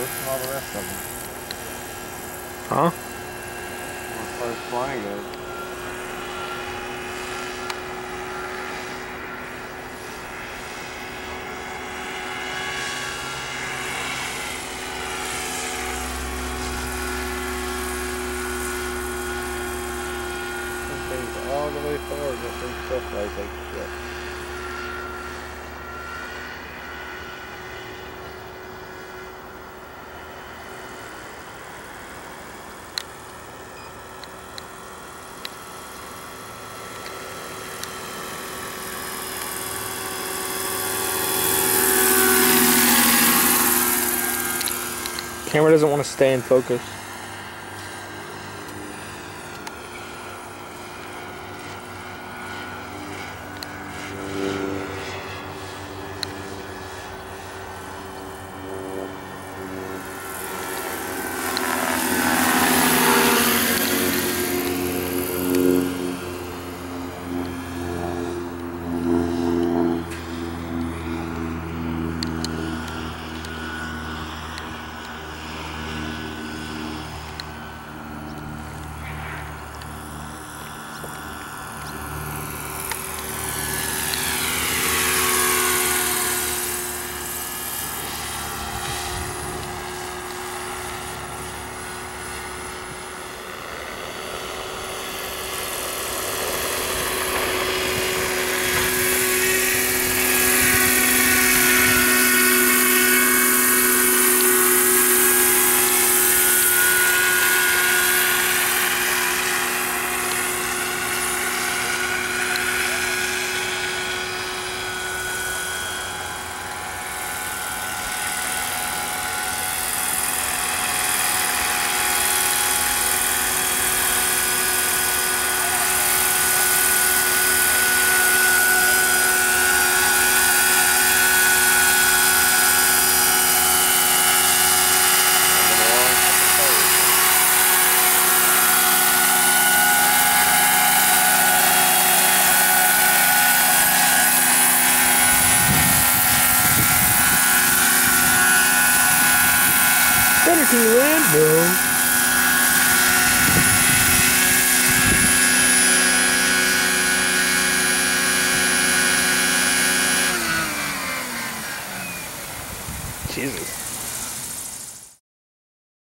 this and all the rest of them. Huh? As far as flying goes. Things all the way forward, this some stuff like shit. Camera doesn't want to stay in focus. Jesus.